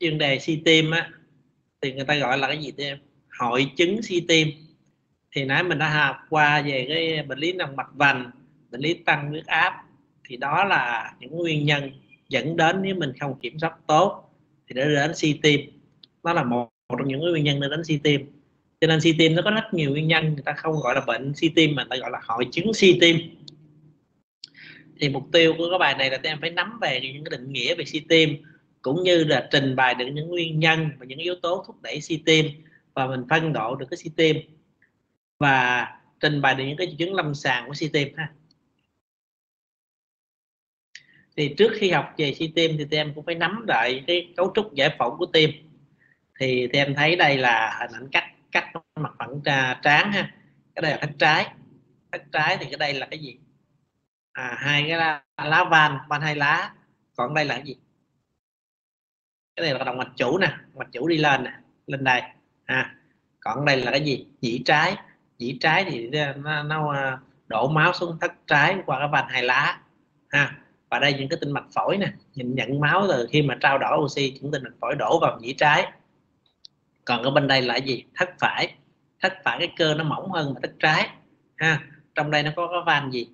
chuyên đề suy tim á thì người ta gọi là cái gì em? Hội chứng suy tim. Thì nãy mình đã học qua về cái bệnh lý động mạch vành bệnh lý tăng huyết áp. Thì đó là những nguyên nhân dẫn đến nếu mình không kiểm soát tốt thì để đến suy tim. Đó là một, một trong những nguyên nhân để đến suy tim. Cho nên suy tim nó có rất nhiều nguyên nhân người ta không gọi là bệnh suy tim mà người ta gọi là hội chứng suy tim. Thì mục tiêu của cái bài này là các em phải nắm về những cái định nghĩa về suy tim cũng như là trình bày được những nguyên nhân và những yếu tố thúc đẩy suy tim và mình phân độ được cái suy tim. Và trình bày được những cái triệu chứng lâm sàng của suy tim ha. Thì trước khi học về suy tim thì em cũng phải nắm lại cái cấu trúc giải phẫu của tim. Thì em thấy đây là hình ảnh cắt cắt mặt phẳng trán ha. Cái đây là thất trái. Thất trái thì cái đây là cái gì? À, hai cái lá, lá van van hai lá. Còn đây là cái gì? Cái này là động mạch chủ nè mạch chủ đi lên nè lên đây. À còn đây là cái gì? Nhĩ trái. Nhĩ trái thì nó, nó à, đổ máu xuống thất trái qua cái van hai lá. Ha và đây những cái tinh mạch phổi nè nhìn nhận máu từ khi mà trao đổi oxy những tinh mạch phổi đổ vào nhĩ trái. Còn ở bên đây là gì? Thất phải. Thất phải cái cơ nó mỏng hơn mà thất trái. Ha trong đây nó có cái van gì?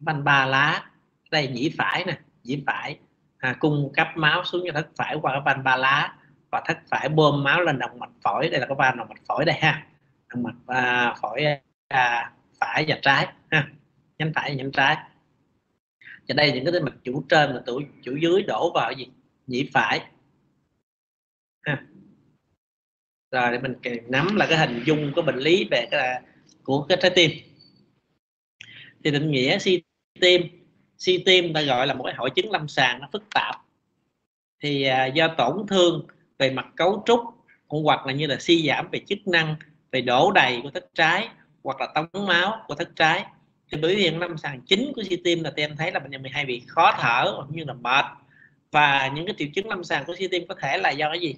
Van ba lá. Đây nhĩ phải nè nhĩ phải à, cung cấp máu xuống cho thất phải qua cái van ba lá và thất phải bơm máu lên động mạch phổi. Đây là cái van động mạch phổi đây ha. Động mạch à, phổi à, phải và trái ha. Nhánh phải và nhánh trái. Và đây những cái mạch chủ trên và chủ chủ dưới đổ vào gì? Nhĩ phải. Ha. rồi để mình nắm là cái hình dung của bệnh lý về cái là của cái trái tim. Thì định nghĩa suy tim suy tim ta gọi là một cái hội chứng lâm sàng nó phức tạp. Thì à, do tổn thương về mặt cấu trúc hoặc là như là suy giảm về chức năng về đổ đầy của thất trái hoặc là tống máu của thất trái. Thì biểu hiện lâm sàng chính của suy tim là em thấy là bệnh nhân hay bị khó thở cũng như là mệt. Và những cái triệu chứng lâm sàng của suy tim có thể là do cái gì?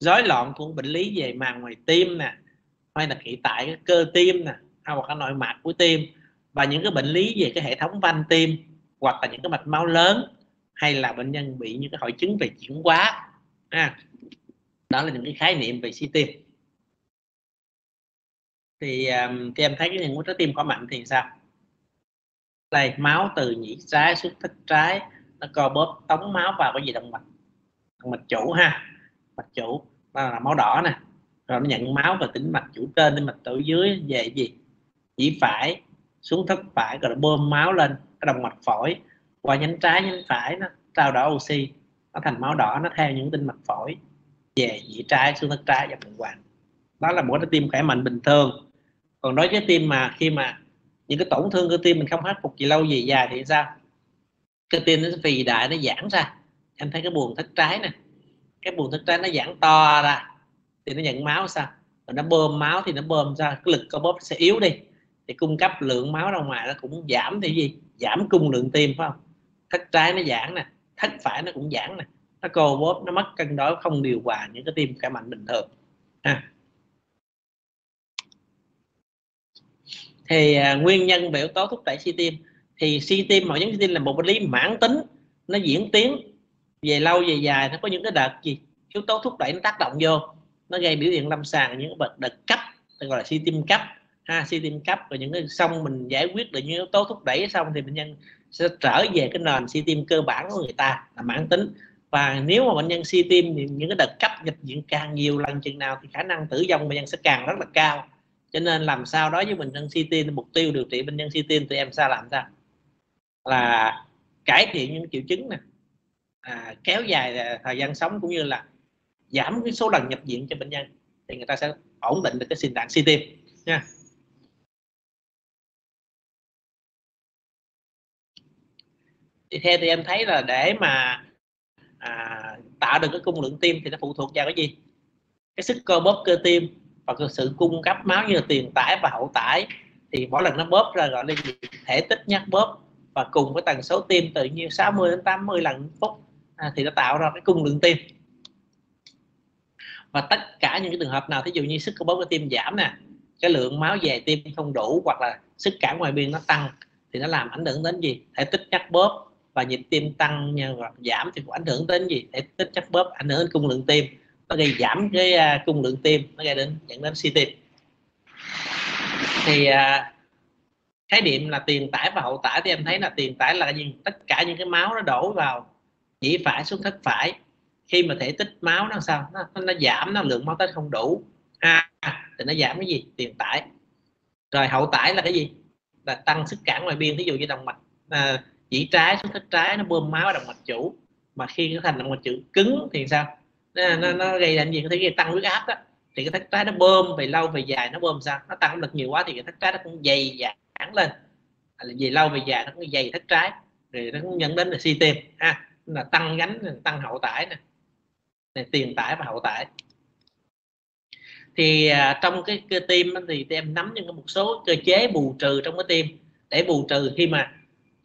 Rối loạn của bệnh lý về màng ngoài tim nè hay là hiện tại cái cơ tim nè hay hoặc là nội mạc của tim và những cái bệnh lý về cái hệ thống van tim hoặc là những cái mạch máu lớn hay là bệnh nhân bị những cái hội chứng về chuyển hóa à, đó là những cái khái niệm về suy tim. Thì um, thì em thấy cái những trái tim có mạnh thì sao? Đây máu từ nhĩ trái xuống thất trái nó co bóp tống máu vào cái gì? Động mạch động mạch chủ ha. Mạch chủ đó là máu đỏ nè. Rồi nó nhận máu và tĩnh mạch chủ trên tính mạch chủ dưới về gì? Chỉ phải xuống thất phải rồi bơm máu lên cái động mạch phổi, qua nhánh trái, nhánh phải, nó trao đổi oxy, nó thành máu đỏ, nó theo những tinh mạch phổi, về dĩ trái xuống thất trái và tuần hoàn. Đó là một cái tim khỏe mạnh bình thường. Còn đối với tim mà khi mà những cái tổn thương cơ tim mình không khắc phục gì lâu gì dài thì sao? Cơ tim nó phì đại, nó giãn ra. Anh thấy cái buồng thất trái nè, cái buồng thất trái nó giãn to ra thì nó nhận máu sao? Rồi nó bơm máu thì nó bơm ra, cái lực co bóp sẽ yếu đi. Thì cung cấp lượng máu ra ngoài nó cũng giảm thì gì? Giảm cung lượng tim phải không? Thất trái nó giãn nè thất phải nó cũng giãn nè. Nó co bóp nó mất cân đối không điều hòa những cái tim khỏe mạnh bình thường. Ha. Thì à, nguyên nhân về yếu tố thúc đẩy suy tim thì suy tim hội chứng suy tim là một bệnh lý mãn tính nó diễn tiến về lâu về dài nó có những cái đợt gì? Yếu tố thúc đẩy nó tác động vô nó gây biểu hiện lâm sàng những cái đợt cấp gọi là suy tim cấp ha suy tim cấp rồi những cái xong mình giải quyết được những yếu tố thúc đẩy xong thì bệnh nhân sẽ trở về cái nền suy tim cơ bản của người ta là mãn tính. Và nếu mà bệnh nhân suy tim thì những cái đợt cấp nhập viện càng nhiều lần chừng nào thì khả năng tử vong bệnh nhân sẽ càng rất là cao. Cho nên làm sao đó với bệnh nhân suy tim mục tiêu điều trị bệnh nhân suy tim thì em sao làm sao? Là cải thiện những triệu chứng nè à, kéo dài à, thời gian sống cũng như là giảm cái số lần nhập viện cho bệnh nhân thì người ta sẽ ổn định được cái sinh trạng suy tim nha. Thì theo thì em thấy là để mà à, tạo được cái cung lượng tim thì nó phụ thuộc vào cái gì? Cái sức cơ bóp cơ tim và cái sự cung cấp máu như là tiền tải và hậu tải. Thì mỗi lần nó bóp ra gọi là gì? Thể tích nhắc bóp. Và cùng với tần số tim tự nhiên 60 đến 80 lần phút à, thì nó tạo ra cái cung lượng tim. Và tất cả những cái trường hợp nào thí dụ như sức cơ bóp cơ tim giảm nè cái lượng máu về tim không đủ hoặc là sức cản ngoài biên nó tăng thì nó làm ảnh hưởng đến gì? Thể tích nhắc bóp và nhịp tim tăng hoặc giảm thì cũng ảnh hưởng đến gì? Thể tích chất bóp ảnh hưởng đến cung lượng tim. Nó gây giảm cái uh, cung lượng tim nó gây đến dẫn đến suy tim. Thì uh, khái niệm là tiền tải và hậu tải thì em thấy là tiền tải là gì? Tất cả những cái máu nó đổ vào chỉ phải xuống thất phải. Khi mà thể tích máu nó sao? Nó, nó giảm nó lượng máu tới không đủ. À, thì nó giảm cái gì? Tiền tải. Rồi hậu tải là cái gì? Là tăng sức cản ngoài biên ví dụ như động mạch à, chỉ trái xuống thất trái nó bơm máu vào động mạch chủ. Mà khi nó thành động mạch chủ cứng thì sao? Nó, nó, nó gây ra gì? Có thể gây tăng huyết áp đó. Thì cái thất trái nó bơm về lâu về dài nó bơm sao? Nó tăng lực nhiều quá thì cái thất trái nó cũng dày giãn lên. À, là về lâu về dài nó cũng dày thất trái. Rồi nó cũng dẫn đến là suy tim ha? Là tăng gánh tăng hậu tải nè. Này, tiền tải và hậu tải. Thì à, trong cái cơ tim thì em nắm những một số cơ chế bù trừ trong cái tim. Để bù trừ khi mà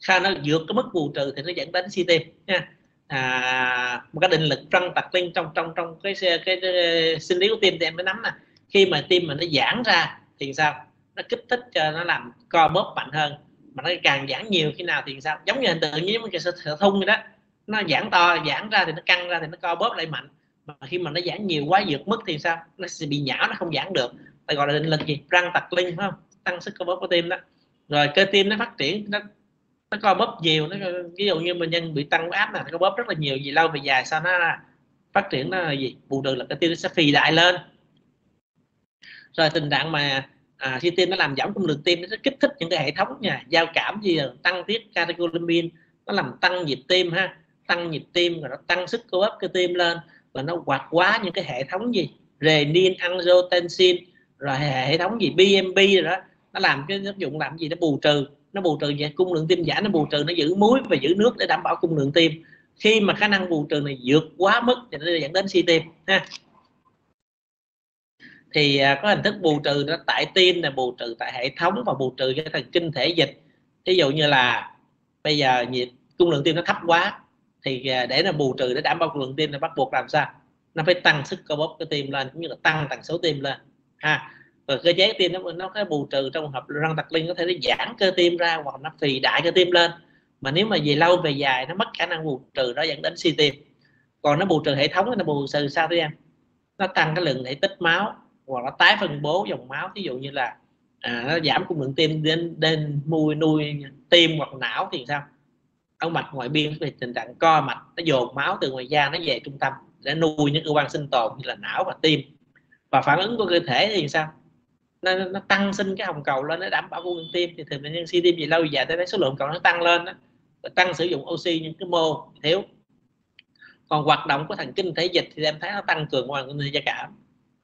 khi nó vượt cái mức bù trừ thì nó dẫn đến suy tim nha. À, một cái định lực trăng tạc linh trong trong trong cái cái, cái, cái sinh lý của tim thì em mới nắm nè. Khi mà tim mình nó giãn ra thì sao? Nó kích thích cho nó làm co bóp mạnh hơn. Mà nó càng giãn nhiều khi nào thì sao? Giống như hình tượng như cái sự thun vậy đó. Nó giãn to giãn ra thì nó căng ra thì nó co bóp lại mạnh. Mà khi mà nó giãn nhiều quá vượt mức thì sao? Nó sẽ bị nhão nó không giãn được. Ta gọi là định lực gì? Răng tạc linh phải không? Tăng sức co bóp của tim đó. Rồi cơ tim nó phát triển nó nó co bóp nhiều nó ví dụ như bệnh nhân bị tăng áp là nó co bóp rất là nhiều gì lâu về dài sao nó phát triển nó là gì? Bù trừ là cái tim nó sẽ phì đại lên. Rồi tình trạng mà à, khi tim nó làm giảm cung đường tim nó sẽ kích thích những cái hệ thống nhà giao cảm gì là tăng tiết catecholamine nó làm tăng nhịp tim ha tăng nhịp tim rồi nó tăng sức co bóp cơ tim lên và nó hoạt quá những cái hệ thống gì? Renin angiotensin rồi hệ thống gì? BMP rồi đó nó làm cái tác dụng làm gì? Nó bù trừ nó bù trừ vậy cung lượng tim giảm nó bù trừ, nó giữ muối và giữ nước để đảm bảo cung lượng tim. Khi mà khả năng bù trừ này vượt quá mức thì nó dẫn đến suy tim, ha. Thì à, có hình thức bù trừ nó tại tim là bù trừ tại hệ thống và bù trừ cho thần kinh thể dịch. Ví dụ như là bây giờ nhịp cung lượng tim nó thấp quá thì à, để là bù trừ để đảm bảo cung lượng tim là bắt buộc làm sao? Nó phải tăng sức cơ bóp cái tim lên, cũng như là tăng tần số tim lên, ha rồi cơ chế tim nó nó cái bù trừ trong hợp răng tặc linh có thể nó giãn cơ tim ra hoặc nó phì đại cơ tim lên. Mà nếu mà về lâu về dài nó mất khả năng bù trừ đó dẫn đến suy tim. Còn nó bù trừ hệ thống nó bù trừ sao thế em? Nó tăng cái lượng thể tích máu hoặc nó tái phân bố dòng máu. Ví dụ như là à, nó giảm cung lượng tim đến đến nuôi nuôi tim hoặc não thì sao? Ống mạch ngoại biên về tình trạng co mạch nó dồn máu từ ngoài da nó về trung tâm để nuôi những cơ quan sinh tồn như là não và tim. Và phản ứng của cơ thể thì sao? Nó, nó tăng sinh cái hồng cầu lên nó đảm bảo cung tim. Thì thường bệnh nhân suy tim gì lâu dài tới số lượng cầu nó tăng lên đó tăng sử dụng oxy những cái mô thiếu. Còn hoạt động của thần kinh thể dịch thì em thấy nó tăng cường ngoài người da cảm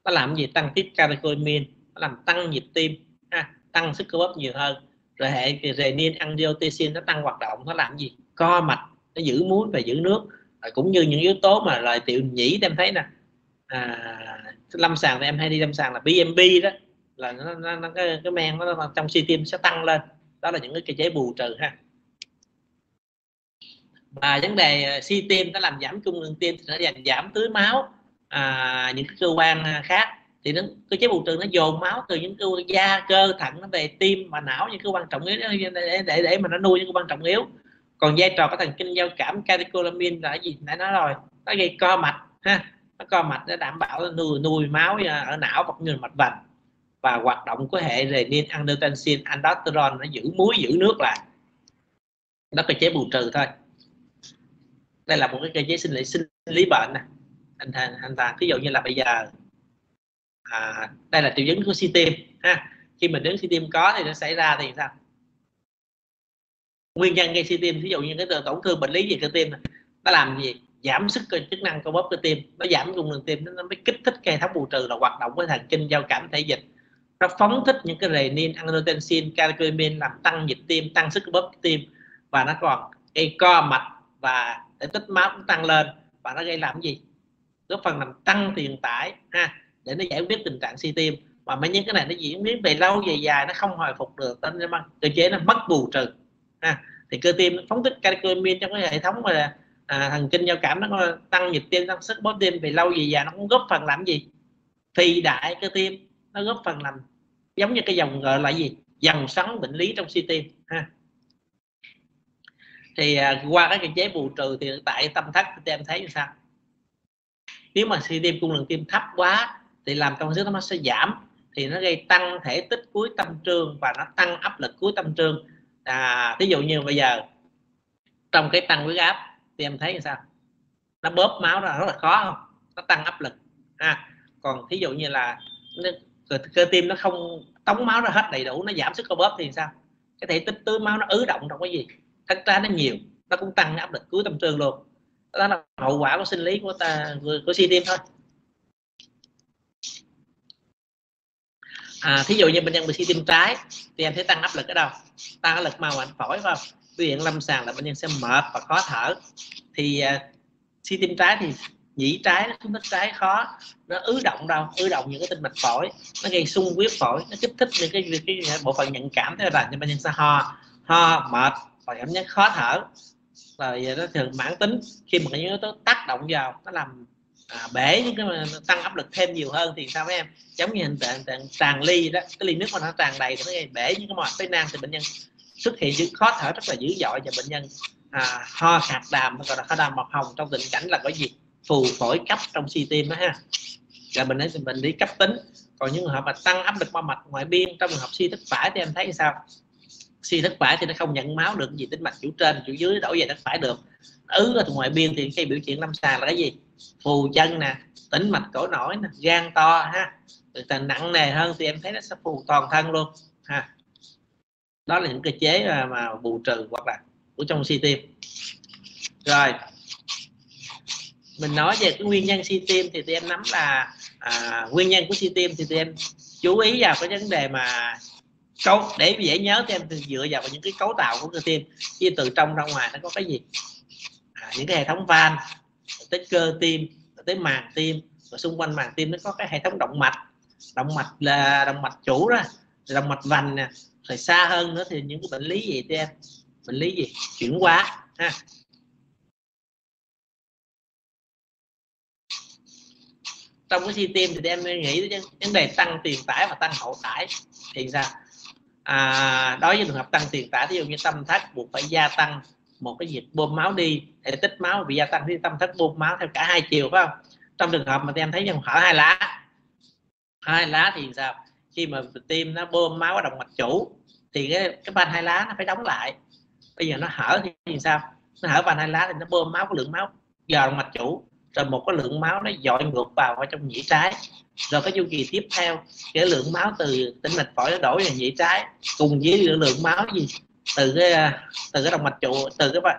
nó làm gì? Tăng tiết catecholamine nó làm tăng nhịp tim ha, tăng sức cơ bắp nhiều hơn. Rồi hệ renin angiotensin nó tăng hoạt động nó làm gì? Co mạch nó giữ muối và giữ nước. Rồi cũng như những yếu tố mà lời tiểu nhĩ em thấy nè à, lâm sàng thì em hay đi lâm sàng là BMP đó là nó, nó, nó cái, cái men nó trong suy tim sẽ tăng lên. Đó là những cái cơ chế bù trừ ha. Và vấn đề à, suy tim nó làm giảm cung lượng tim nó làm giảm tưới máu à, những cái cơ quan à, khác. Thì nó cơ chế bù trừ nó dồn máu từ những cơ quan da cơ thận nó về tim và não những cơ quan trọng yếu để để để mà nó nuôi những cơ quan trọng yếu. Còn vai trò của thần kinh giao cảm catecholamine là gì nãy nói rồi. Nó gây co mạch ha. Nó co mạch để đảm bảo nuôi nuôi máu à, ở não và cũng như mạch vành và hoạt động của hệ renin angiotensin aldosterone nó giữ muối giữ nước lại. Nó cơ chế bù trừ thôi. Đây là một cái cơ chế sinh lý sinh lý bệnh nè. Anh thành anh ta ví dụ như là bây giờ à, đây là triệu chứng của suy tim ha. Khi mình đến suy tim có thì nó xảy ra thì sao? Nguyên nhân gây suy tim ví dụ như cái tổn thương bệnh lý gì cơ tim nó làm gì? Giảm sức chức năng cơ bắp cơ tim. Nó giảm cung đường tim nó mới kích thích cái hệ thống bù trừ là hoạt động của thần kinh giao cảm thể dịch nó phóng thích những cái renin angiotensin catecholamine làm tăng nhịp tim tăng sức bóp tim. Và nó còn gây co mạch và để tích máu cũng tăng lên. Và nó gây làm gì? Góp phần làm tăng tiền tải ha để nó giải quyết tình trạng suy tim. Mà mấy những cái này nó diễn biến về lâu về dài nó không hồi phục được nên cơ chế nó mất bù trừ ha. Thì cơ tim nó phóng thích catecholamine trong cái hệ thống mà à, thần kinh giao cảm nó tăng nhịp tim tăng sức bóp tim về lâu về dài nó cũng góp phần làm gì? Phi đại cơ tim nó góp phần làm giống như cái dòng gọi là gì? Dòng xoắn bệnh lý trong suy tim ha. Thì à, qua cái cơ chế bù trừ thì tại tâm thất thì em thấy như sao? Nếu mà suy tim cung lượng tim thấp quá thì làm trong sức nó sẽ giảm thì nó gây tăng thể tích cuối tâm trương và nó tăng áp lực cuối tâm trương. À ví dụ như bây giờ trong cái tăng huyết áp thì em thấy như sao? Nó bóp máu ra rất là khó không nó tăng áp lực à, còn thí dụ như là cơ, cơ tim nó không tống máu ra hết đầy đủ nó giảm sức cơ bóp thì sao? Cái thể tích tưới máu nó ứ động trong cái gì? Thất ra nó nhiều nó cũng tăng áp lực cuối tâm trương luôn. Đó là hậu quả của sinh lý của ta của suy tim thôi. À, thí dụ như bệnh nhân bị suy tim trái thì em thấy tăng áp lực ở đâu? Tăng áp lực màu ảnh phổi phải không? Biểu hiện lâm sàng là bệnh nhân sẽ mệt và khó thở. Thì à, uh, suy tim trái thì dĩ trái nó thất trái khó. Nó ứ động đâu ứ động những cái tinh mạch phổi. Nó gây sung huyết phổi nó kích thích những cái, cái, cái bộ phận nhận cảm thế là cho bệnh nhân sẽ ho ho mệt và cảm giác khó thở. Rồi nó thường mãn tính. Khi mà những yếu tố tác động vào nó làm à, bể những cái mà tăng áp lực thêm nhiều hơn thì sao mấy em? Giống như hình trạng, trạng tràn ly đó cái ly nước mà nó tràn đầy thì nó gây bể những cái mạch phế nang thì bệnh nhân xuất hiện những khó thở rất là dữ dội và bệnh nhân à, ho khạc đàm gọi là ho đàm mọc hồng trong tình cảnh là có gì? Phù phổi cấp trong suy tim đó ha. Là mình nói mình đi cấp tính. Còn những trường hợp mà tăng áp lực bao mạch ngoại biên trong trường hợp suy thất phải thì em thấy sao? Suy thất phải thì nó không nhận máu được gì tính mạch chủ trên chủ dưới đổ về thất phải được. Ứ ở ngoài biên thì cái biểu hiện lâm sàng là cái gì? Phù chân nè tĩnh mạch cổ nổi nè gan to ha. Từ nặng nề hơn thì em thấy nó sẽ phù toàn thân luôn ha. Đó là những cơ chế mà, mà bù trừ hoặc là của trong suy tim. Rồi mình nói về cái nguyên nhân suy tim thì tụi em nắm là à, nguyên nhân của suy tim thì tụi em chú ý vào cái vấn đề mà cấu để dễ nhớ thì em dựa vào những cái cấu tạo của cơ tim. Chia từ trong ra ngoài nó có cái gì? À, những cái hệ thống van tới cơ tim tới màng tim và xung quanh màng tim nó có cái hệ thống động mạch. Động mạch là động mạch chủ đó động mạch vành nè. Rồi xa hơn nữa thì những cái bệnh lý gì em? Bệnh lý gì? Chuyển hóa ha. Trong cái suy thì em nghĩ đến vấn đề tăng tiền tải và tăng hậu tải thì sao? À, đối với trường hợp tăng tiền tải ví dụ như tâm thất buộc phải gia tăng một cái việc bơm máu đi thể tích máu bị gia tăng thì tâm thất bơm máu theo cả hai chiều phải không? Trong trường hợp mà em thấy nhân hở hai lá hai lá thì sao? Khi mà tim nó bơm máu ở động mạch chủ thì cái cái van hai lá nó phải đóng lại. Bây giờ nó hở thì sao? Nó hở van hai lá thì nó bơm máu cái lượng máu vào động mạch chủ rồi một cái lượng máu nó dội ngược vào vào trong nhĩ trái. Rồi cái chu kỳ tiếp theo cái lượng máu từ tĩnh mạch phổi nó đổ vào nhĩ trái. Cùng với lượng, máu gì? Từ cái à, từ cái động mạch trụ từ cái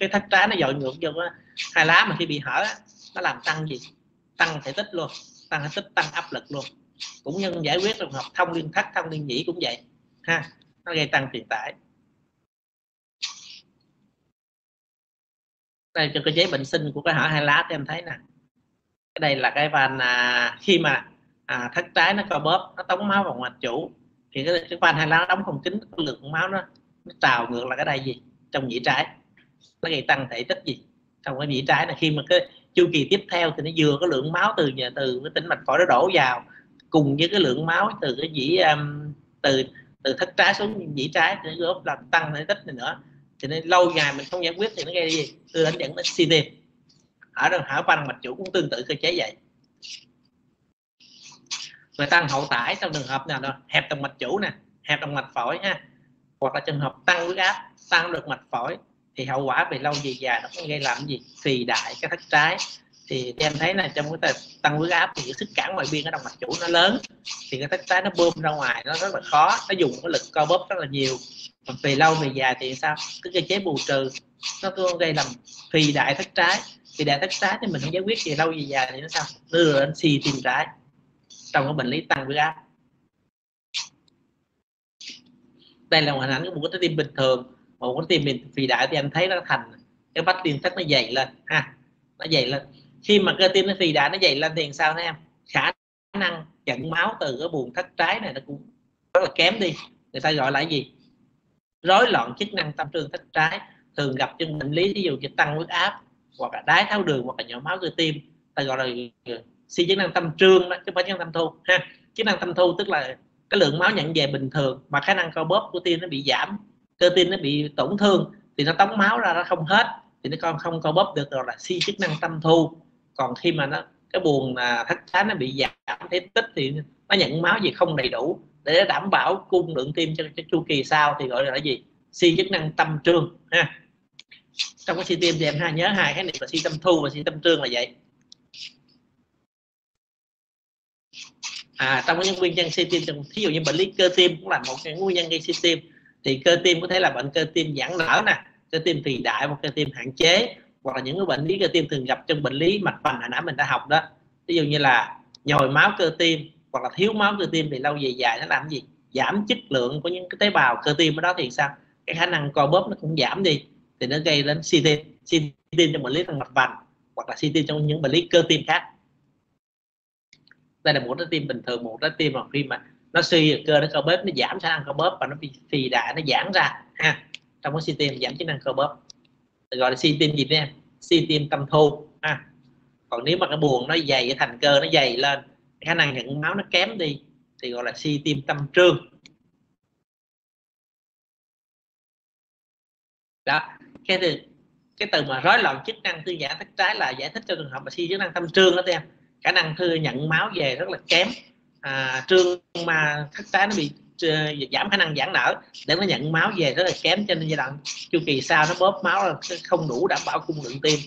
cái thất trái nó dội ngược vô hai lá mà khi bị hở nó làm tăng gì? Tăng thể tích luôn tăng thể tích tăng áp lực luôn. Cũng nhân giải quyết trường hợp thông liên thất thông liên nhĩ cũng vậy ha nó gây tăng truyền tải. Đây cho cái giấy bệnh sinh của cái hở hai lá thì em thấy nè. Cái đây là cái van à, khi mà à, thất trái nó co bóp nó tống máu vào mạch chủ thì cái, cái van hai lá nó đóng không kín lượng máu nó, nó trào ngược là cái đây gì? Trong nhĩ trái. Nó gây tăng thể tích gì? Trong cái nhĩ trái là khi mà cái chu kỳ tiếp theo thì nó vừa có lượng máu từ nhà từ cái tĩnh mạch phổi nó đổ vào cùng với cái lượng máu từ cái nhĩ um, từ từ thất trái xuống nhĩ trái thì nó góp làm tăng thể tích này nữa cho nên lâu dài mình không giải quyết thì nó gây gì? Tôi đánh dẫn đến suy tim ở đường hở van mạch chủ cũng tương tự cơ chế vậy. Người tăng hậu tải trong trường hợp nào đó, hẹp động mạch chủ nè, hẹp động mạch phổi ha. Hoặc là trường hợp tăng huyết áp, tăng được mạch phổi, thì hậu quả về lâu về dài nó cũng gây làm gì? Phì đại, cái thất trái thì em thấy là trong cái tăng huyết áp thì cái sức cản ngoại biên ở động mạch chủ nó lớn. Thì cái thất trái nó bơm ra ngoài, nó rất là khó. Nó dùng cái lực co bóp rất là nhiều. Còn về lâu về dài thì sao? Cái cơ chế bù trừ, nó cứ gây làm phì đại thất trái. Thì đại thất trái thì mình không giải quyết gì lâu về dài thì nó sao? Đưa đến suy tim trái. Trong cái bệnh lý tăng huyết áp. Đây là một hình ảnh của một cái tim bình thường. Một cái tim mình phì đại thì anh thấy nó thành, cái bách tim thất nó dày lên. Ha, nó dày lên khi mà cơ tim nó phì đã nó dày lên thì sao thế em? Khả năng dẫn máu từ cái buồng thất trái này nó cũng rất là kém đi. Người ta gọi là gì? Rối loạn chức năng tâm trương thất trái, thường gặp trong bệnh lý ví dụ như tăng huyết áp hoặc là đái tháo đường hoặc là nhỏ máu cơ tim. Ta gọi là ừ, suy chức năng tâm trương đó, chứ không phải chức năng tâm thu, ha. Chức năng tâm thu tức là cái lượng máu nhận về bình thường mà khả năng co bóp của tim nó bị giảm, cơ tim nó bị tổn thương thì nó tống máu ra, nó không hết thì nó con không co bóp được rồi là suy chức năng tâm thu còn khi mà nó cái buồng là thất trái nó bị giảm thể tích thì nó nhận máu gì không đầy đủ để đảm bảo cung lượng tim cho, cho chu kỳ sau thì gọi là cái gì? Suy chức năng tâm trương ha. Trong cái suy tim thì em ha nhớ hai cái niệm là suy tâm thu và suy tâm trương là vậy. À trong những nguyên nhân suy tim thí dụ như bệnh lý cơ tim cũng là một cái nguyên nhân gây suy tim thì cơ tim có thể là bệnh cơ tim giãn nở nè cơ tim phì đại và cơ tim hạn chế hoặc là những cái bệnh lý cơ tim thường gặp trong bệnh lý mạch vành hồi nãy mình đã học đó. Ví dụ như là nhồi máu cơ tim hoặc là thiếu máu cơ tim thì lâu về dài nó làm gì? Giảm chất lượng của những cái tế bào cơ tim ở đó thì sao? Cái khả năng co bóp nó cũng giảm đi, thì nó gây đến suy tim suy tim trong bệnh lý thằng mạch vành hoặc là suy tim trong những bệnh lý cơ tim khác. Đây là một trái tim bình thường, một trái tim mà khi mà nó suy cơ, nó co bóp, nó giảm khả năng co bóp và nó bị phì đại nó giãn ra, ha. Trong cái suy tim giảm chức năng co bóp, gọi là suy tim gì em? Suy tim tâm thu. Ha còn nếu mà cái buồn nó dày cái thành cơ nó dày lên khả năng nhận máu nó kém đi thì gọi là suy tim tâm trương. Đó cái từ cái từ mà rối loạn chức năng thư giãn thất trái là giải thích cho trường hợp mà suy chức năng tâm trương đó em. Khả năng thư nhận máu về rất là kém. À, trương mà thất trái nó bị giảm khả năng giãn nở để nó nhận máu về rất là kém cho nên giai đoạn chu kỳ sau nó bóp máu là không đủ đảm bảo cung lượng tim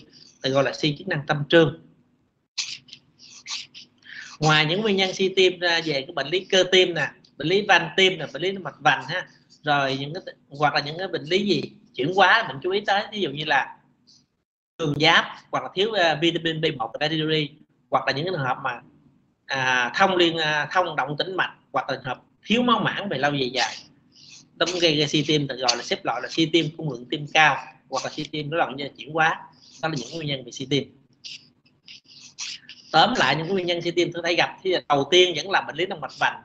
thì gọi là suy chức năng tâm trương. Ngoài những nguyên nhân suy tim ra về cái bệnh lý cơ tim nè bệnh lý van tim nè bệnh lý mạch vành ha rồi những cái hoặc là những cái bệnh lý gì chuyển hóa mình chú ý tới ví dụ như là cường giáp hoặc là thiếu uh, vitamin B1 và hoặc là những cái trường hợp mà à, thông liên à, thông động tĩnh mạch hoặc là trường hợp thiếu máu mảng về lâu dài dài. Tấm gây gây suy tim được gọi là xếp loại là suy tim cung lượng tim cao hoặc là suy tim rối loạn chuyển hóa. Đó là những nguyên nhân về suy tim. Tóm lại những nguyên nhân suy tim tôi thấy gặp thì đầu tiên vẫn là bệnh lý động mạch vành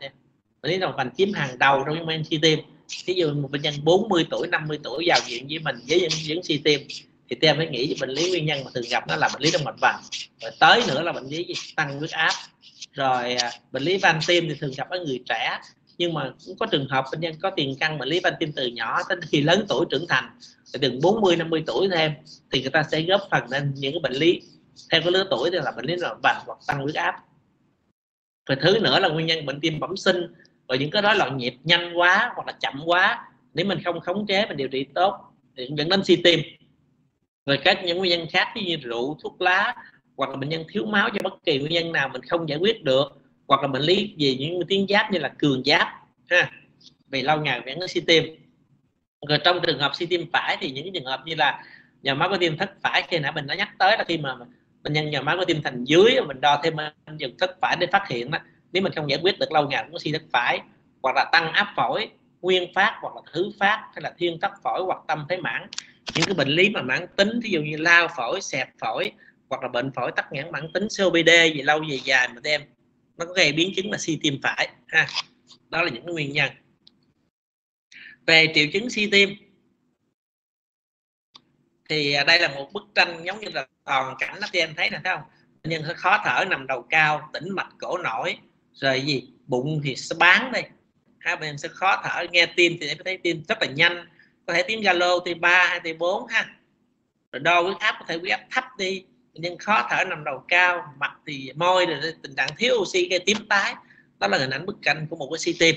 bệnh lý động mạch vành chiếm hàng đầu trong những nguyên nhân suy tim. Ví dụ một bệnh nhân 40 tuổi 50 tuổi vào viện với mình với những những suy tim, thì tôi mới nghĩ bệnh lý nguyên nhân mà thường gặp nó là bệnh lý động mạch vành. Rồi tới nữa là bệnh lý gì? tăng huyết áp. Rồi à, bệnh lý van tim thì thường gặp ở người trẻ nhưng mà cũng có trường hợp bệnh nhân có tiền căn bệnh lý van tim từ nhỏ đến khi lớn tuổi trưởng thành, thì từ 40 50 tuổi thêm thì người ta sẽ góp phần lên những cái bệnh lý. Theo cái lứa tuổi thì là bệnh lý là bệnh hoặc tăng huyết áp. Rồi thứ nữa là nguyên nhân bệnh tim bẩm sinh rồi những cái đó loạn nhịp nhanh quá hoặc là chậm quá. Nếu mình không khống chế, mình điều trị tốt, thì dẫn đến suy tim. Rồi các những nguyên nhân khác như rượu, thuốc lá, hoặc là bệnh nhân thiếu máu do bất kỳ nguyên nhân nào mình không giải quyết được hoặc là bệnh lý về những tuyến giáp như là cường giáp, ha, về lâu ngày vẫn có suy tim rồi trong trường hợp suy tim phải thì những trường hợp như là nhồi máu cơ tim thất phải khi nãy mình đã nhắc tới là khi mà bệnh nhân nhồi máu cơ tim thành dưới mình đo thêm dùng thất phải để phát hiện đó, nếu mình không giải quyết được lâu ngày cũng có suy thất phải, hoặc là tăng áp phổi, nguyên phát hoặc là thứ phát, hay là thiên tắc phổi hoặc tâm thế mãn những cái bệnh lý mà mãn tính ví dụ như lao phổi xẹp phổi hoặc là bệnh phổi tắc nghẽn mãn tính COPD gì lâu về dài mà đem nó có gây biến chứng là suy tim phải, ha. Đó là những nguyên nhân. Về triệu chứng suy tim, thì à, đây là một bức tranh giống như là toàn cảnh đó em thấy là thấy không? Bệnh nhân khó thở, nằm đầu cao, tĩnh mạch cổ nổi, rồi gì? Bụng thì sẽ bán đây hai bệnh nhân sẽ khó thở, nghe tim thì em thấy tim rất là nhanh. Có thể tiếng galo thì 3 hay thì 4 ha. Rồi đo huyết áp có thể huyết áp thấp đi bệnh nhân khó thở nằm đầu cao mặt thì môi rồi tình trạng thiếu oxy gây tím tái. Đó là hình ảnh bức tranh của một cái suy tim.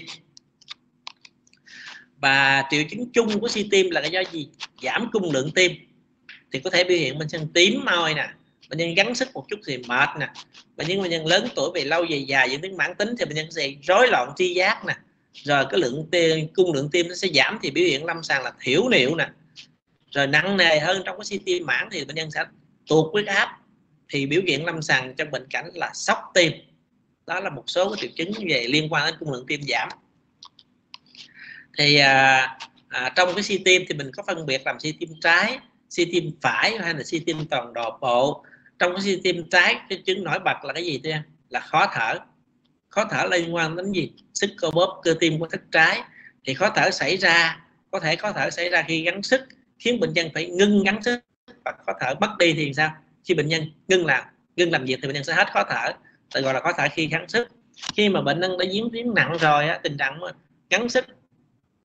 Và triệu chứng chung của suy tim là do gì? Giảm cung lượng tim. Thì có thể biểu hiện bên nhân tím môi nè bệnh nhân gắng sức một chút thì mệt nè. Bệnh nhân bệnh nhân lớn tuổi về lâu dài dài dẫn đến mãn tính thì bệnh nhân sẽ rối loạn tri giác nè. Rồi cái lượng tim, cung lượng tim nó sẽ giảm thì biểu hiện lâm sàng là thiểu niệu nè. Rồi nặng nề hơn trong cái suy tim mãn thì bệnh nhân sẽ tuột huyết áp thì biểu hiện lâm sàng trong bệnh cảnh là sốc tim. Đó là một số cái triệu chứng về liên quan đến cung lượng tim giảm. Thì à, à, trong cái suy tim thì mình có phân biệt làm suy tim trái suy tim phải hay là suy tim toàn độ bộ. Trong cái suy tim trái cái chứng nổi bật là cái gì thưa là khó thở. Khó thở liên quan đến gì? Sức cơ bóp cơ tim của thất trái. Thì khó thở xảy ra có thể khó thở xảy ra khi gắng sức khiến bệnh nhân phải ngưng gắng sức và khó thở mất đi thì sao? Khi bệnh nhân ngưng làm ngưng làm việc thì bệnh nhân sẽ hết khó thở tại gọi là khó thở khi gắng sức. Khi mà bệnh nhân đã diễn tiến nặng rồi á, tình trạng gắng sức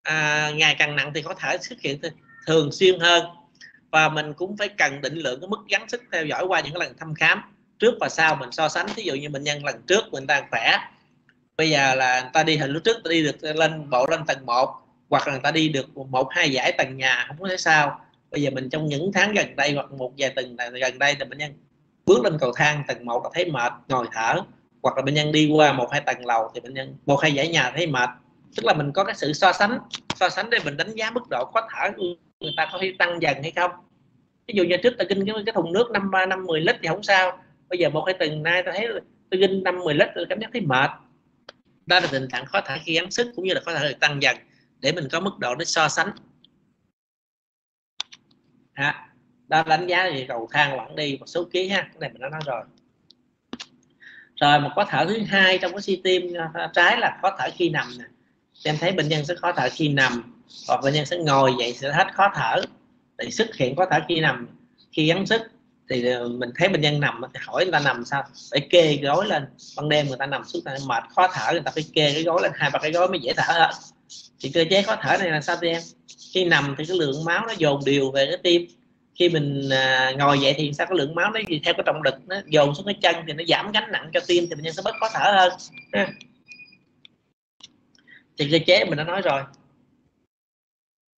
à, ngày càng nặng thì khó thở xuất hiện thường xuyên hơn. Và mình cũng phải cần định lượng cái mức gắng sức theo dõi qua những lần thăm khám trước và sau mình so sánh. Ví dụ như bệnh nhân lần trước mình đang khỏe bây giờ là người ta đi hình lúc trước ta đi được lên bộ lên tầng 1 hoặc là người ta đi được một hai giải tầng nhà không có thể sao bây giờ mình trong những tháng gần đây hoặc một vài tuần gần đây thì bệnh nhân bước lên cầu thang tầng 1 là thấy mệt ngồi thở. Hoặc là bệnh nhân đi qua một hai tầng lầu thì bệnh nhân một hai giải nhà thấy mệt. Tức là mình có cái sự so sánh so sánh để mình đánh giá mức độ khó thở người ta có thể tăng dần hay không. Ví dụ như trước ta kinh cái, cái thùng nước năm ba năm mười lít thì không sao. Bây giờ một hai tuần nay ta thấy tôi kinh năm mười lít tôi cảm giác thấy mệt. Đó là tình trạng khó thở khi gắng sức cũng như là khó thở tăng dần để mình có mức độ để so sánh ha. Đó, đánh giá thì cầu thang lẫn đi một số ký ha. Cái này mình đã nói rồi. Rồi, một khó thở thứ hai trong cái suy tim ờ, trái là khó thở khi nằm nè. Em thấy bệnh nhân sẽ khó thở khi nằm, hoặc bệnh nhân sẽ ngồi dậy sẽ hết khó thở. Thì xuất hiện khó thở khi nằm, khi gắng sức, thì ờ, mình thấy bệnh nhân nằm thì hỏi người ta nằm sao? Phải kê gối lên. Ban đêm người ta nằm suốt ngày mệt, khó thở, người ta phải kê cái gối lên, hai ba cái gối mới dễ thở hơn thì cơ chế khó thở này là sao em? Khi nằm thì cái lượng máu nó dồn đều về cái tim. Khi mình à, ngồi dậy thì sao cái lượng máu nó gì theo cái trọng lực nó dồn xuống cái chân thì nó giảm gánh nặng cho tim thì bệnh nhân sẽ bớt khó thở hơn ha. thì cơ chế mình đã nói rồi.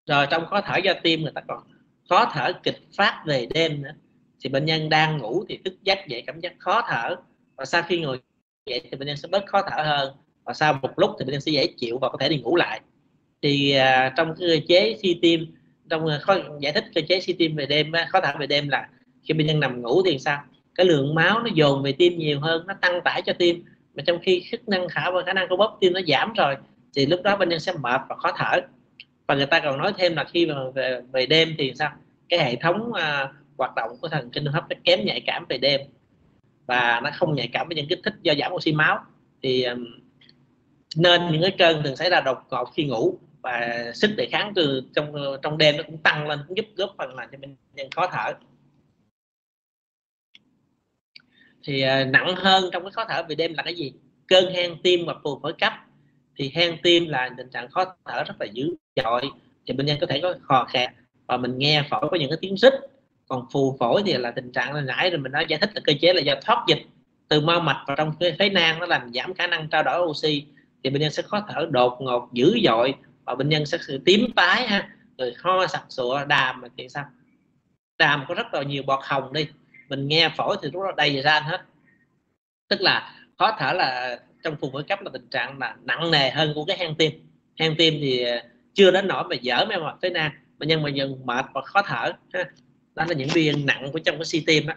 Rồi trong khó thở do tim người ta còn khó thở kịch phát về đêm nữa thì bệnh nhân đang ngủ thì thức giấc dậy cảm giác khó thở. Và sau khi ngồi dậy thì bệnh nhân sẽ bớt khó thở hơn và sau một lúc thì bệnh nhân sẽ dễ chịu và có thể đi ngủ lại. Thì à, trong cơ chế suy tim trong à, có giải thích cơ chế suy tim về đêm khó thở về đêm là khi bệnh nhân nằm ngủ thì sao? Cái lượng máu nó dồn về tim nhiều hơn nó tăng tải cho tim. Mà trong khi chức năng khả và khả năng của bóp tim nó giảm rồi thì lúc đó bệnh nhân sẽ mệt và khó thở. Và người ta còn nói thêm là khi mà về, về đêm thì sao? Cái hệ thống à, hoạt động của thần kinh hô hấp nó kém nhạy cảm về đêm. Và nó không nhạy cảm với những kích thích do giảm oxy máu. Thì um, nên những cái cơn thường xảy ra đột ngột khi ngủ và sức đề kháng từ trong trong đêm nó cũng tăng lên cũng giúp góp phần làm cho bệnh nhân khó thở. Thì uh, nặng hơn trong cái khó thở về đêm là cái gì? Cơn hen tim và phù phổi cấp. Thì hen tim là tình trạng khó thở rất là dữ dội thì bệnh nhân có thể có khò khè và mình nghe phổi có những cái tiếng rít. Còn phù phổi thì là tình trạng là nãy rồi mình đã giải thích là cơ chế là do thoát dịch từ mao mạch vào trong cái phế nang nó làm giảm khả năng trao đổi oxy thì bệnh nhân sẽ khó thở đột ngột dữ dội và bệnh nhân sẽ sự tím tái ha, rồi ho, sặc sụa, đàm thì sao? Đàm có rất là nhiều bọt hồng đi, mình nghe phổi thì lúc đó đầy ra hết. Tức là khó thở là trong phù phổi cấp là tình trạng là nặng nề hơn của cái hang tim. Hang tim thì à, chưa đến nỗi mà dở mà mệt phế nang bệnh nhân mà dần mệt và khó thở ha, đó là những viên nặng của trong cái si tim đó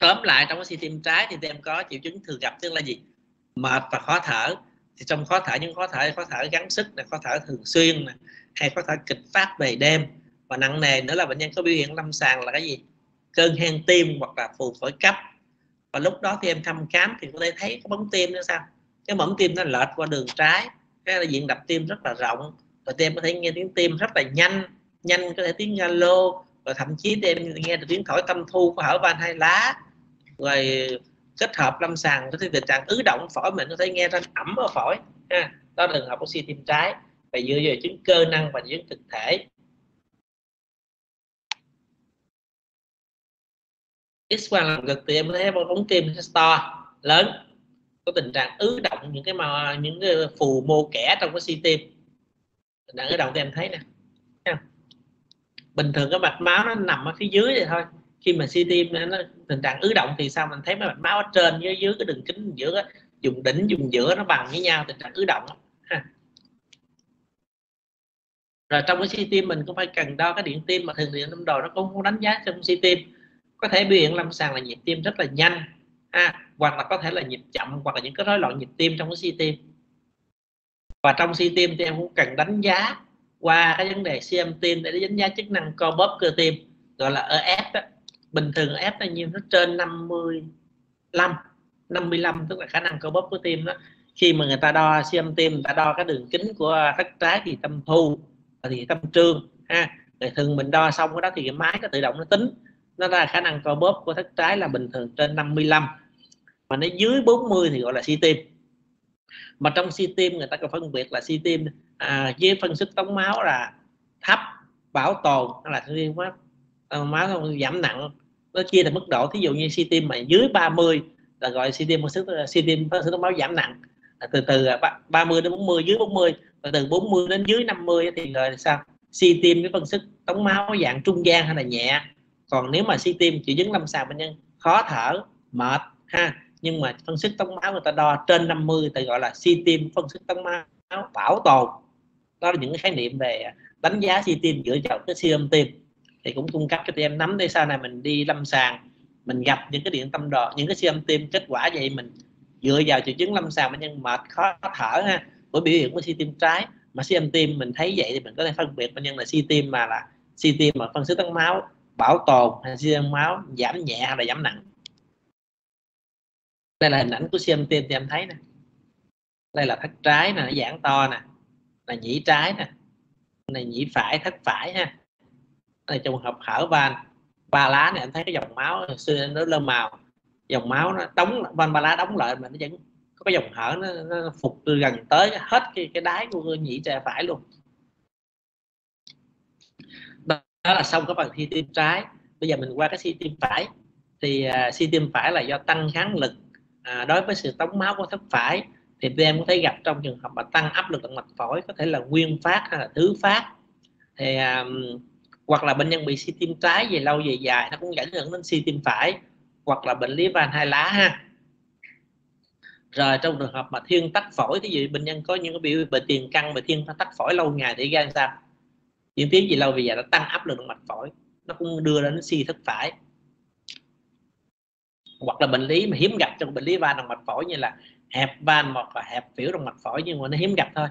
tóm lại trong cái si tim trái thì em có triệu chứng thường gặp tức là gì? Mệt và khó thở. Thì trong khó thở những khó thở khó thở gắng sức là khó thở thường xuyên này, hay khó thở kịch phát về đêm. Và nặng nề nữa là bệnh nhân có biểu hiện lâm sàng là cái gì? Cơn hen tim hoặc là phù phổi cấp. Và lúc đó thì em thăm khám thì có thể thấy cái bóng tim nữa sao? Cái mỏng tim nó lệch qua đường trái cái là diện đập tim rất là rộng. Và em có thể nghe tiếng tim rất là nhanh nhanh có thể tiếng galo và thậm chí em nghe được tiếng thổi tâm thu của hở van hai lá rồi kết hợp lâm sàng với tình trạng ứ động phổi, mình có thể nghe ra ẩm ở phổi. Ha, đó là trường hợp oxy tim trái và dựa vào chứng cơ năng và chứng thực thể. X quang làm ngực thì em thấy một bóng tim sẽ to, lớn. Có tình trạng ứ động những cái mà, những cái phù mô kẻ trong cái si tim. Tình ứ động thì em thấy nè bình thường cái mạch máu nó nằm ở phía dưới thì thôi khi mà suy tim nó tình trạng ứ động thì sao mình thấy mạch máu ở trên với dưới cái đường kính giữa, dùng đỉnh, dùng giữa nó bằng với nhau, tình trạng ứ động ha. rồi trong cái suy tim mình cũng phải cần đo cái điện tim mà thường điện tâm đồ nó cũng không đánh giá trong suy tim có thể biểu hiện lâm sàng là nhịp tim rất là nhanh, ha, hoặc là có thể là nhịp chậm, hoặc là những cái rối loạn nhịp tim trong cái suy tim và trong suy tim thì em cũng cần đánh giá qua cái vấn đề siêu tim để đánh giá chức năng co bóp cơ tim, gọi là EF đó bình thường ép bao nhiêu nó trên 55 55 tức là khả năng co bóp của tim đó. Khi mà người ta đo xem tim người ta đo cái đường kính của thất trái thì tâm thu và thì tâm trương ha. Thì thường mình đo xong cái đó thì cái máy nó tự động nó tính. Nó ra khả năng co bóp của thất trái là bình thường trên 55 mà nó dưới 40 thì gọi là suy tim. Mà trong si tim người ta có phân biệt là si tim à, với phân sức tống máu là thấp bảo tồn là si máu, máu giảm nặng nó chia là mức độ, thí dụ như si tim mà dưới 30 là gọi si tim phân sức si tim phân sức tống máu giảm nặng. Là từ từ 30 đến 40 dưới 40 và từ 40 đến dưới 50 thì gọi là sao? Si tim với phân sức tống máu dạng trung gian hay là nhẹ. Còn nếu mà si tim triệu chứng lâm sàng bệnh nhân, khó thở, mệt, ha. Nhưng mà phân sức tống máu người ta đo trên 50 thì gọi là si tim phân sức tống máu bảo tồn. Đó là những cái khái niệm về đánh giá si tim dựa vào cái siêu âm tim thì cũng cung cấp cho tụi em nắm để sau này mình đi lâm sàng, mình gặp những cái điện tâm đồ những cái siêu âm tim kết quả vậy mình dựa vào triệu chứng lâm sàng bệnh nhân mệt, khó thở ha với biểu hiện của si tim trái. Mà siêu âm tim mình thấy vậy thì mình có thể phân biệt bệnh nhân là si tim mà là si tim mà phân xứ tăng máu, bảo tồn hay siêu âm máu giảm nhẹ hay là giảm nặng. Đây là hình ảnh của siêu âm tim thì em thấy nè. Đây là thất trái nè, nó giãn to nè, là nhĩ trái nè này nhĩ phải, thất phải ha này trường hợp hở van ba lá này anh thấy cái dòng máu xưa nó lơ màu dòng máu nó đóng van ba lá đóng lại mà nó vẫn có cái dòng hở nó, nó phục từ gần tới hết cái cái đáy của nhĩ trái phải luôn. Đó là xong cái phần thi tim trái. Bây giờ mình qua cái si tim phải. Thì à, uh, si tim phải là do tăng kháng lực à, đối với sự tống máu của thất phải. Thì em có thể gặp trong trường hợp mà tăng áp lực động mạch phổi có thể là nguyên phát hay là thứ phát. Thì um, hoặc là bệnh nhân bị suy tim trái về lâu về dài, nó cũng dẫn hưởng đến suy tim phải, hoặc là bệnh lý van hai lá ha. Rồi trong trường hợp mà thiên tắc phổi thì gì bệnh nhân có những cái biểu bệnh tiền căn và thiên tắc phổi lâu ngày thì ra sao? Diễn tiến gì lâu về dài nó tăng áp lực động mạch phổi, nó cũng đưa đến suy thất phải. Hoặc là bệnh lý mà hiếm gặp trong bệnh lý van động mạch phổi như là hẹp van hoặc là hẹp phỉu động mạch phổi nhưng mà nó hiếm gặp thôi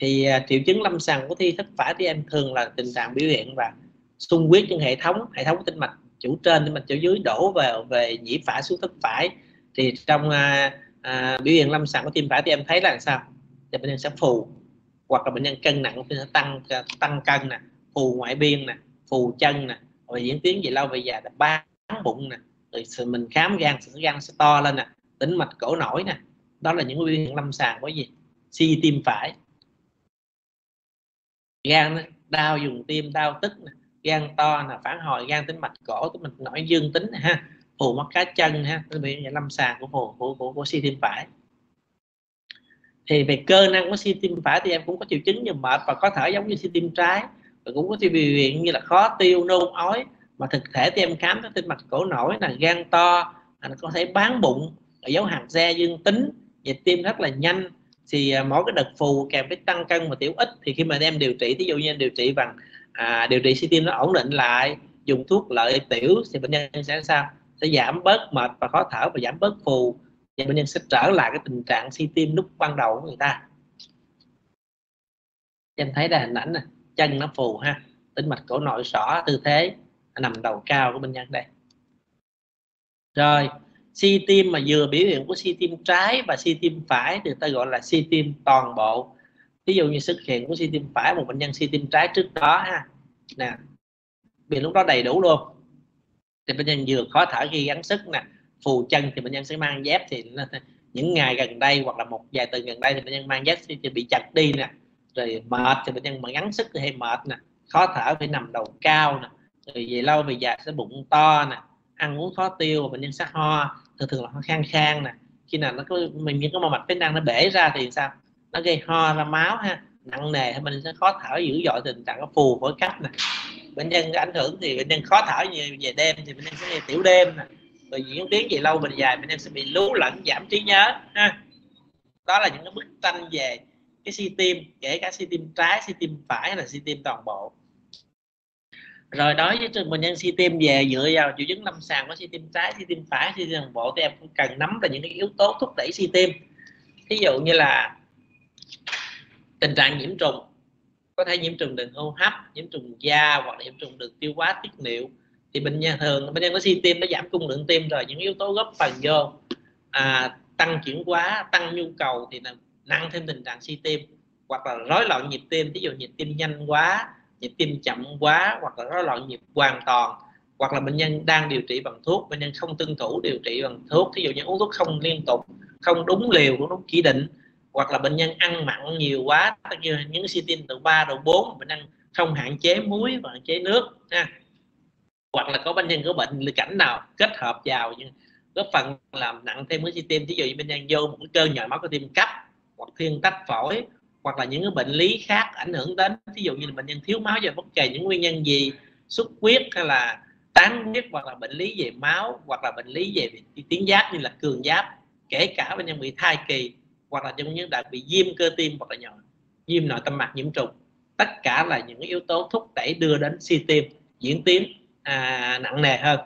thì uh, triệu chứng lâm sàng của thi thất phải thì em thường là tình trạng biểu hiện và xung huyết trên hệ thống hệ thống tĩnh mạch chủ trên tĩnh mạch chủ dưới đổ vào về nhĩ phải xuống thất phải. Thì trong uh, uh, biểu hiện lâm sàng của tim phải thì em thấy là sao? Thì bệnh nhân sẽ phù hoặc là bệnh nhân cân nặng thì sẽ tăng tăng cân nè phù ngoại biên nè phù chân nè rồi diễn tiến về lâu về dài là bán bụng nè rồi mình khám gan gan sẽ to lên nè tĩnh mạch cổ nổi nè. Đó là những biểu hiện lâm sàng của gì? Si tim phải gan đau dùng tim đau tức gan to là phản hồi gan tính mạch cổ của mình nổi dương tính ha phù mắt cá chân ha cái biểu lâm sàng của phù của, của, của si tim phải. Thì về cơ năng của si tim phải thì em cũng có triệu chứng như mệt và có thở giống như si tim trái và cũng có biểu hiện như là khó tiêu nôn ói. Mà thực thể thì em khám cái tim mạch cổ nổi là gan to là có thể bán bụng dấu hạt xe dương tính nhịp tim rất là nhanh thì à, mỗi cái đợt phù kèm với tăng cân và tiểu ít thì khi mà em điều trị ví dụ như điều trị bằng à, điều trị suy tim nó ổn định lại dùng thuốc lợi tiểu thì bệnh nhân sẽ sao? Sẽ giảm bớt mệt và khó thở và giảm bớt phù. Và bệnh nhân sẽ trở lại cái tình trạng suy tim lúc ban đầu của người ta. Em thấy đây hình ảnh này chân nó phù ha tính mạch cổ nội sỏ tư thế nằm đầu cao của bệnh nhân đây. Rồi si tim mà vừa biểu hiện của si tim trái và si tim phải thì ta gọi là si tim toàn bộ. Ví dụ như xuất hiện của si tim phải, một bệnh nhân si tim trái trước đó ha. Nè, vì lúc đó đầy đủ luôn. Thì bệnh nhân vừa khó thở khi gắng sức nè. Phù chân thì bệnh nhân sẽ mang dép thì những ngày gần đây hoặc là một vài tuần gần đây thì bệnh nhân mang dép thì bị chặt đi nè. Rồi mệt thì bệnh nhân mà gắng sức thì hay mệt nè. Khó thở phải nằm đầu cao nè. Rồi về lâu về dài sẽ bụng to nè. Ăn uống khó tiêu bệnh nhân sẽ ho thường thường là ho khang khang nè. Khi nào nó có mình những cái mạch phế năng nó bể ra thì sao? Nó gây ho ra máu ha, nặng nề thì mình sẽ khó thở dữ dội, tình trạng có phù phổi cấp nè. Bệnh nhân ảnh hưởng thì bệnh nhân khó thở nhiều về đêm thì bệnh nhân sẽ tiểu đêm nè. Rồi diễn tiến về lâu bệnh dài, bệnh nhân sẽ bị lú lẫn, giảm trí nhớ ha. Đó là những cái bức tranh về cái si tim, kể cả si tim trái, si tim phải hay là si tim toàn bộ rồi đối với trường bệnh nhân suy tim về dựa vào triệu chứng lâm sàng của suy tim trái suy tim phải suy tim toàn bộ thì em cũng cần nắm là những cái yếu tố thúc đẩy suy tim. Ví dụ như là tình trạng nhiễm trùng có thể nhiễm trùng đường hô hấp nhiễm trùng da hoặc là nhiễm trùng đường tiêu hóa tiết niệu. Thì bệnh nhân thường bệnh nhân có suy tim nó giảm cung lượng tim rồi những yếu tố góp phần vô à, tăng chuyển hóa tăng nhu cầu thì là nặng thêm tình trạng suy tim hoặc là rối loạn nhịp tim. Ví dụ nhịp tim nhanh quá nhịp tim chậm quá hoặc là rối loạn nhịp hoàn toàn, hoặc là bệnh nhân đang điều trị bằng thuốc, bệnh nhân không tuân thủ điều trị bằng thuốc ví dụ như uống thuốc không liên tục, không đúng liều, không đúng chỉ định, hoặc là bệnh nhân ăn mặn nhiều quá như những suy tim từ 3 độ 4 bệnh nhân không hạn chế muối và hạn chế nước, ha. Hoặc là có bệnh nhân có bệnh lý cảnh nào kết hợp vào nhưng góp phần làm nặng thêm cái suy tim ví dụ như bệnh nhân vô một cái cơn nhồi máu cơ tim cấp hoặc thiên tách phổi hoặc là những cái bệnh lý khác ảnh hưởng đến ví dụ như là bệnh nhân thiếu máu do bất kỳ những nguyên nhân gì xuất huyết hay là tán huyết hoặc là bệnh lý về máu hoặc là bệnh lý về tuyến giáp như là cường giáp kể cả bệnh nhân bị thai kỳ hoặc là trong những đã bị viêm cơ tim hoặc là nhỏ viêm nội tâm mạch nhiễm trùng. Tất cả là những yếu tố thúc đẩy đưa đến suy tim diễn tiến à, nặng nề hơn.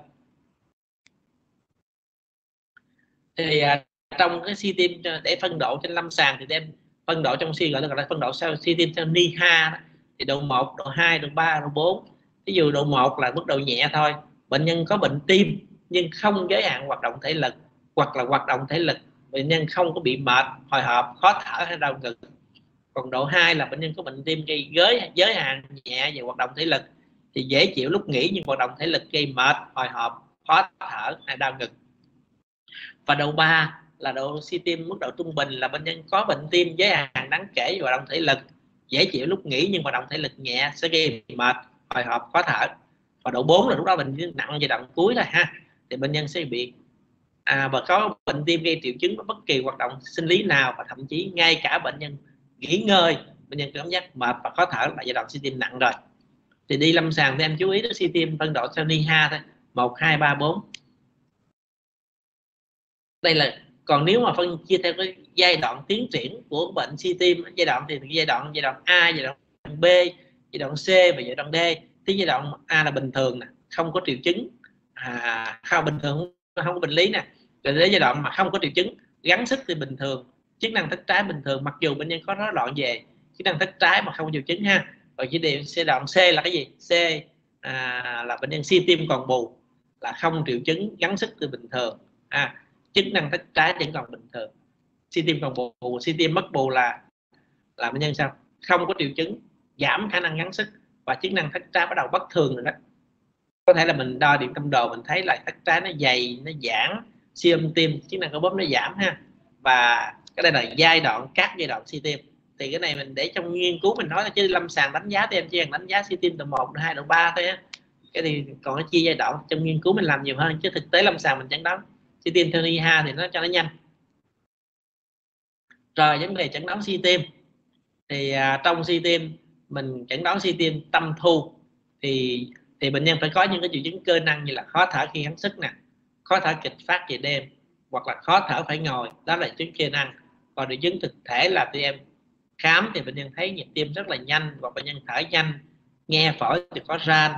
Thì à, trong cái suy tim à, để phân độ trên lâm sàng thì đem phân độ trong suy gọi là, gọi là phân độ sau suy tim theo NIHA thì độ 1, độ 2, độ 3, độ 4 ví dụ độ 1 là mức độ nhẹ thôi. Bệnh nhân có bệnh tim nhưng không giới hạn hoạt động thể lực hoặc là hoạt động thể lực. Bệnh nhân không có bị mệt hồi hộp khó thở hay đau ngực. Còn độ 2 là bệnh nhân có bệnh tim gây giới giới hạn nhẹ về hoạt động thể lực. Thì dễ chịu lúc nghỉ nhưng hoạt động thể lực gây mệt hồi hộp khó thở hay đau ngực. Và độ 3 là độ suy tim mức độ trung bình là bệnh nhân có bệnh tim giới hạn đáng kể và động thể lực dễ chịu lúc nghỉ nhưng mà động thể lực nhẹ sẽ gây mệt hồi hộp khó thở. Và độ 4 là lúc đó bệnh nhân nặng giai đoạn cuối rồi ha. Thì bệnh nhân sẽ bị à, và có bệnh tim gây triệu chứng bất kỳ hoạt động sinh lý nào và thậm chí ngay cả bệnh nhân nghỉ ngơi bệnh nhân cảm giác mệt và khó thở là giai đoạn suy tim nặng rồi. Thì đi lâm sàng thì em chú ý đến suy tim phân độ theo ha thôi. Một hai ba bốn. Đây là còn nếu mà phân chia theo cái giai đoạn tiến triển của bệnh suy tim giai đoạn thì giai đoạn giai đoạn A giai đoạn B giai đoạn C và giai đoạn D. Thì giai đoạn A là bình thường nè không có triệu chứng. À, không bình thường không có bệnh lý nè. Rồi đến giai đoạn mà không có triệu chứng gắng sức thì bình thường chức năng thất trái bình thường. Mặc dù bệnh nhân có rối loạn về chức năng thất trái mà không có triệu chứng ha. Rồi chỉ điểm giai đoạn C là cái gì? C à, là bệnh nhân suy tim còn bù là không triệu chứng gắng sức thì bình thường. À, chức năng thất trái vẫn còn bình thường. Suy tim còn bù suy tim mất bù là là bệnh nhân sao? Không có triệu chứng, giảm khả năng gắng sức và chức năng thất trái bắt đầu bất thường rồi đó. Có thể là mình đo điện tâm đồ, mình thấy là thất trái nó dày, nó giãn siêu âm tim, chức năng cơ bóp nó giảm ha. Và cái đây là giai đoạn, các giai đoạn suy tim thì cái này mình để trong nghiên cứu mình nói là chứ lâm sàng đánh giá thì em chỉ cần đánh giá suy tim từ 1 2 độ 3 thôi á. Cái thì còn cái chia giai đoạn trong nghiên cứu mình làm nhiều hơn, chứ thực tế lâm sàng mình chẳng đóng suy tim theo ha thì nó cho nó nhanh. Rồi vấn đề chẩn đoán suy tim. Thì à, trong suy tim mình chẩn đoán suy tim tâm thu thì thì bệnh nhân phải có những cái triệu chứng cơ năng như là khó thở khi gắng sức nè khó thở kịch phát về đêm hoặc là khó thở phải ngồi. Đó là chứng cơ năng. Còn triệu chứng thực thể là tụi em khám thì bệnh nhân thấy nhịp tim rất là nhanh và bệnh nhân thở nhanh nghe phổi thì có ran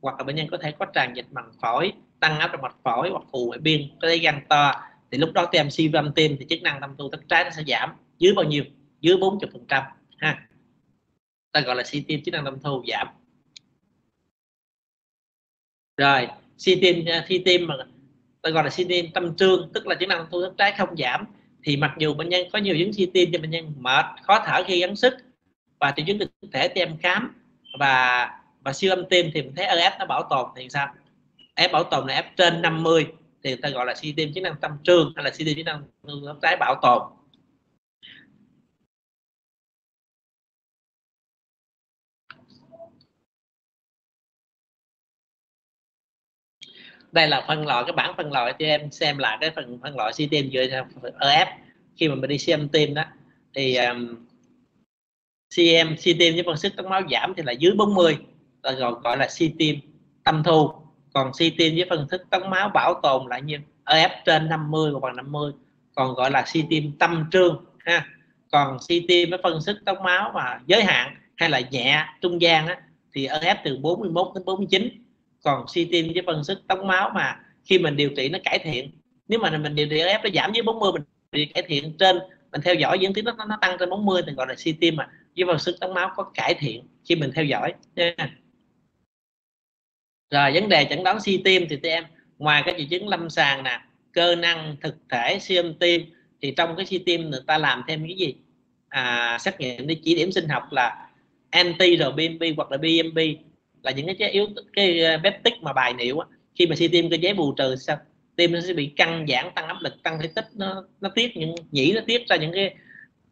hoặc là bệnh nhân có thể có tràn dịch bằng phổi tăng áp động mạch phổi hoặc phù ngoại biên có thể gan to. Thì lúc đó tem siêu âm tim thì chức năng tâm thu thất trái nó sẽ giảm dưới bao nhiêu? Dưới 40 phần trăm, ha. Ta gọi là si-tim chức năng tâm thu giảm. Rồi si-tim suy à, tim mà ta gọi là si-tim tâm trương, tức là chức năng tâm thu thất trái không giảm, thì mặc dù bệnh nhân có nhiều chứng si-tim cho bệnh nhân mệt, khó thở khi gắng sức và triệu chứng thực thể tem khám và và siêu âm tim thì mình thấy EF nó bảo tồn thì sao? Ép bảo tồn là ép trên 50 thì người ta gọi là suy tim chức năng tâm trương hay là suy tim chức năng tái trái bảo tồn. Đây là phân loại cái bản phân loại cho em xem lại cái phần phân loại suy tim dựa theo EF khi mà mình đi xem tim đó thì um, CM suy tim với phân sức tống máu giảm thì là dưới 40 là gọi gọi là suy tim tâm thu còn suy tim với phân thức tống máu bảo tồn lại như EF trên 50 và bằng 50 còn gọi là suy tim tâm trương ha. Còn suy tim với phân sức tống máu mà giới hạn hay là nhẹ trung gian á, thì EF từ 41 đến 49 còn suy tim với phân sức tống máu mà khi mình điều trị nó cải thiện nếu mà mình điều trị EF nó giảm dưới 40 mình điều cải thiện trên mình theo dõi diễn tiến nó, nó tăng trên 40 thì gọi là suy tim mà với phân sức tống máu có cải thiện khi mình theo dõi nha rồi vấn đề chẩn đoán suy tim thì em ngoài cái triệu chứng lâm sàng nè cơ năng thực thể siêu âm tim thì trong cái suy tim người ta làm thêm cái gì? À, xét nghiệm đi chỉ điểm sinh học là anti rồi BMP hoặc là BMP là những cái yếu cái ờ, peptide mà bài niệu á. khi mà suy tim cơ chế bù trừ sao? Tim nó sẽ bị căng giãn tăng áp lực tăng thể tích nó nó tiết những nhĩ nó tiết ra những cái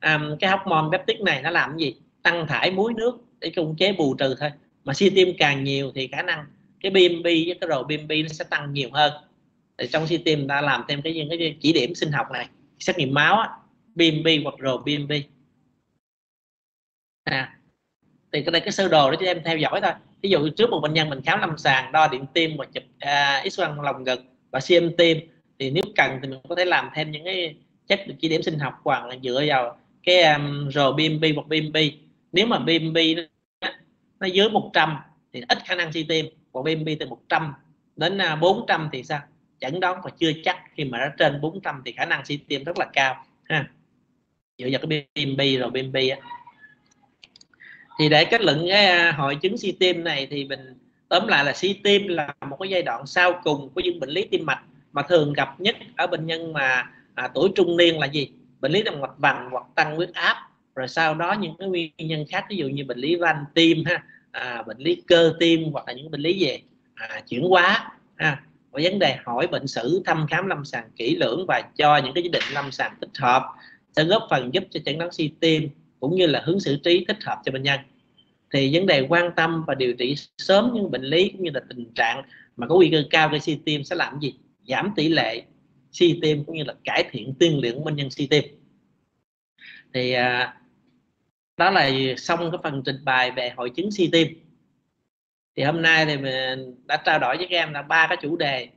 um, cái hormone peptic này nó làm gì? Tăng thải muối nước để cung chế bù trừ thôi. Mà suy tim càng nhiều thì khả năng cái BMP với cái rồi BMP nó sẽ tăng nhiều hơn. Thì trong CT tim ta làm thêm cái những cái chỉ điểm sinh học này xét nghiệm máu á, BMP hoặc rồi BMP à, thì cái đây cái sơ đồ để cho em theo dõi thôi. Ví dụ trước một bệnh nhân mình khám lâm sàng đo điện tim và chụp à, uh, x quang lòng ngực và siêu tim thì nếu cần thì mình có thể làm thêm những cái chất chỉ điểm sinh học hoặc là dựa vào cái um, RBMP hoặc BMP nếu mà BMP nó, nó dưới 100 thì ít khả năng suy tim còn BMP từ 100 đến à, 400 thì sao? Chẩn đoán và chưa chắc. Khi mà nó trên 400 thì khả năng suy tim rất là cao ha. Dựa vào cái BMP rồi BMP á. Thì để kết luận cái à, hội chứng suy tim này thì mình tóm lại là suy tim là một cái giai đoạn sau cùng của những bệnh lý tim mạch mà thường gặp nhất ở bệnh nhân mà à, tuổi trung niên là gì? Bệnh lý động mạch vành hoặc tăng huyết áp rồi sau đó những cái nguyên nhân khác ví dụ như bệnh lý van tim ha à, bệnh lý cơ tim hoặc là những bệnh lý về à, chuyển hóa ha. Và vấn đề hỏi bệnh sử thăm khám lâm sàng kỹ lưỡng và cho những cái chỉ định lâm sàng thích hợp sẽ góp phần giúp cho chẩn đoán suy tim cũng như là hướng xử trí thích hợp cho bệnh nhân. Thì vấn đề quan tâm và điều trị sớm những bệnh lý cũng như là tình trạng mà có nguy cơ cao gây suy tim sẽ làm gì? Giảm tỷ lệ suy tim cũng như là cải thiện tiên lượng bệnh nhân suy tim. Thì à, đó là xong cái phần trình bày về hội chứng suy tim. Thì hôm nay thì mình đã trao đổi với các em là ba cái chủ đề.